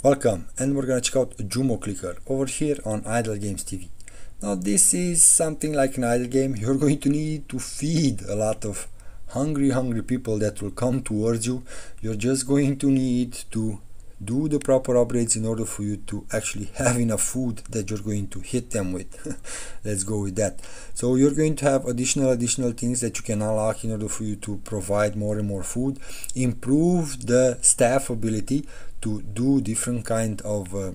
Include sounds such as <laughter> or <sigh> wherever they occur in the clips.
Welcome and we're gonna check out Jumo Clicker over here on Idle Games TV. Now this is something like an idle game. <laughs> You're going to need to feed a lot of hungry hungry people that will come towards you. You're just going to need to do the proper upgrades in order for you to actually <laughs> have enough food that you're going to hit them with. <laughs> Let's go with that. So you're going to have additional additional things that you can unlock in order for you to provide more and more food. Improve the staff ability to do different kind of uh,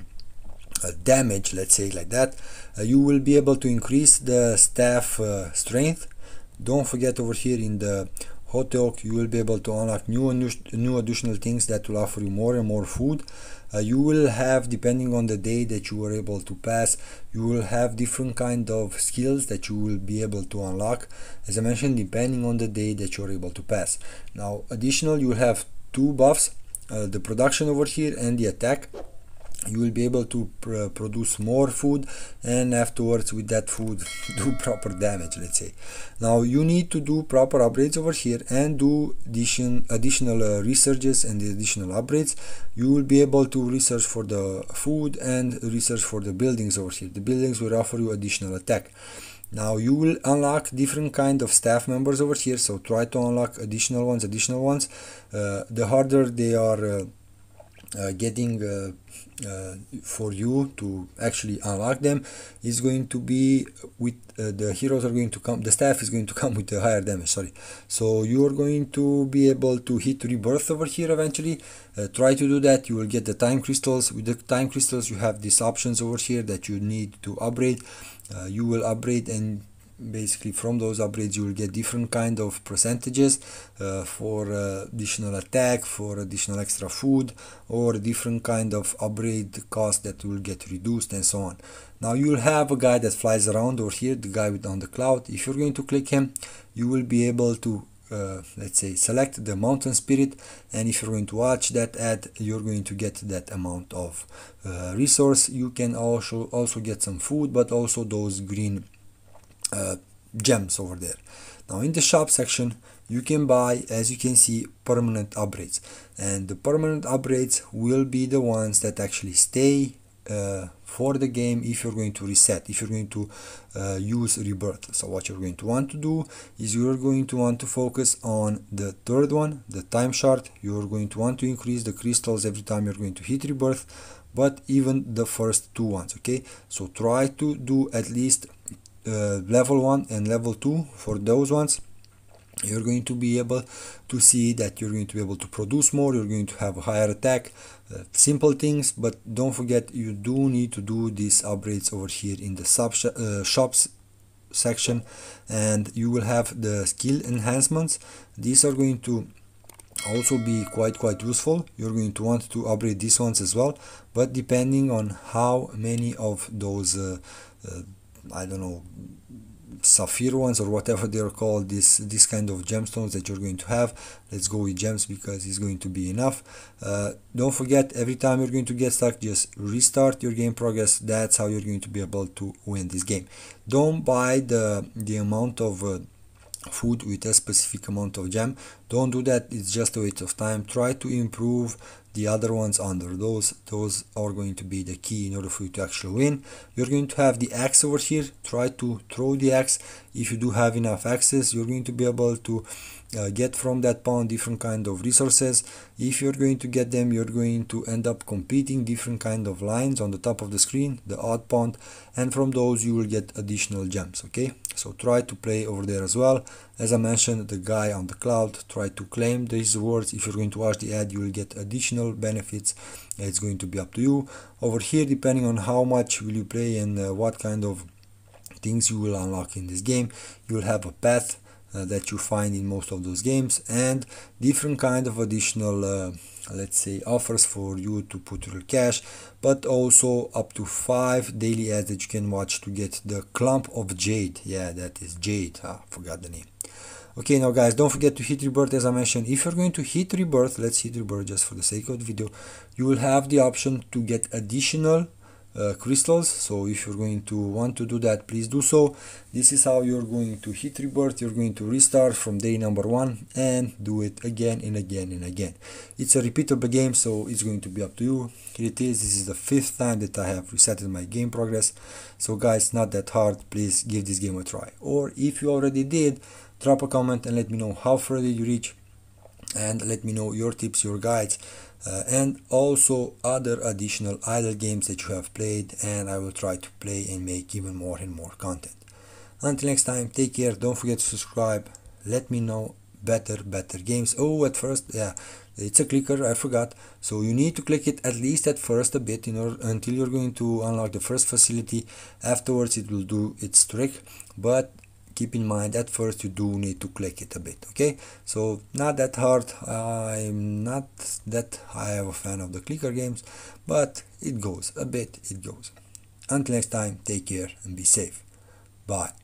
uh, damage let's say like that. Uh, you will be able to increase the staff uh, strength. Don't forget over here in the Hotel, you will be able to unlock new new additional things that will offer you more and more food. Uh, you will have, depending on the day that you were able to pass, you will have different kind of skills that you will be able to unlock. As I mentioned, depending on the day that you are able to pass. Now, additional, you have two buffs, uh, the production over here and the attack you will be able to pr produce more food and afterwards with that food <laughs> do proper damage let's say. Now you need to do proper upgrades over here and do addition additional uh, researches and additional upgrades. You will be able to research for the food and research for the buildings over here. The buildings will offer you additional attack. Now you will unlock different kind of staff members over here so try to unlock additional ones additional ones. Uh, the harder they are uh, uh, getting uh, uh, for you to actually unlock them is going to be with uh, the heroes are going to come the staff is going to <laughs> come with a higher damage sorry. So you are going to be able to hit rebirth over here eventually. Uh, try to do that. You will get the time crystals. With the time crystals you have these options over here that you need to upgrade. Uh, you will upgrade and basically from those upgrades you will get different kind of percentages uh, for uh, additional attack for additional extra food or different kind of upgrade cost that will get reduced and so on. Now you'll have a guy that flies around over here the guy with on the cloud. If you're going to click him you will be able to uh, let's say select the mountain spirit. And if you're going to watch that ad you're going to get that amount of uh, resource. You can also also get some food but also those green uh, gems over there. Now in the shop section you can buy as you can see permanent upgrades. And the permanent upgrades will be the ones that actually stay uh, for the game if you're going to reset if you're going to uh, use rebirth. So what you're going to want to do is you're going to want to focus on the third one the time shard. You're going to want to increase the crystals every time you're going to hit rebirth but even the first two ones okay? So try to do at least uh, level 1 and level 2 for those ones you're going to be able to see that you're going to be able to produce more you're going to have a higher attack. Uh, simple things but don't forget you do need to do these upgrades over here in the sub sh uh, shops section and you will have the skill enhancements. These are going to also be quite quite useful. You're going to want to upgrade these ones as well but depending on how many of those uh, uh I don't know sapphire ones or whatever they're called this this kind of gemstones that you're going to have. Let's go with gems because it's going to be enough. Uh, don't forget every time you're going to get stuck just restart your game progress. That's how you're going to be able to win this game. Don't buy the the amount of uh, food with a specific amount of gem don't do that. It's just a waste of time. Try to improve the other ones under. Those those are going to be the key in order for you to actually win. You're going to have the axe over here. Try to throw the axe. If you do have enough access you're going to be able to uh, get from that pond different kind of resources. If you're going to get them you're going to end up completing different kind of lines on the top of the screen the odd pond and from those you will get additional gems okay? So try to play over there as well. As i mentioned the guy on the cloud try to claim these rewards. If you're going to watch the ad you will get additional benefits. It's going to be up to you. Over here depending on how much will you play and uh, what kind of things you will unlock in this game you will have a path uh, that you find in most of those games and different kind of additional uh, let's say offers for you to put your cash but also up to five daily ads that you can watch to get the clump of jade. Yeah that is jade. Ah, forgot the name okay now guys don't forget to hit rebirth as i mentioned. If you're going to hit rebirth let's hit rebirth just for the sake of the video. You will have the option to get additional uh, crystals. So if you're going to want to do that please do so. This is how you're going to hit rebirth. You're going to restart from day number one and do it again and again and again. It's a repeatable game so it's going to be up to you. Here it is. This is the fifth time that i have resetted my game progress. So guys not that hard. Please give this game a try. Or if you already did drop a comment and let me know how far did you reach and let me know your tips your guides uh, and also other additional idle games that you have played and I will try to play and make even more and more content. Until next time, take care, don't forget to subscribe, let me know better, better games. Oh, at first, yeah, it's a clicker, I forgot. So you need to click it at least at first a bit in order, until you're going to unlock the first facility. Afterwards it will do its trick, but keep in mind at first you do need to click it a bit okay? So not that hard i'm not that high of a fan of the clicker games but it goes a bit it goes. Until next time take care and be safe. Bye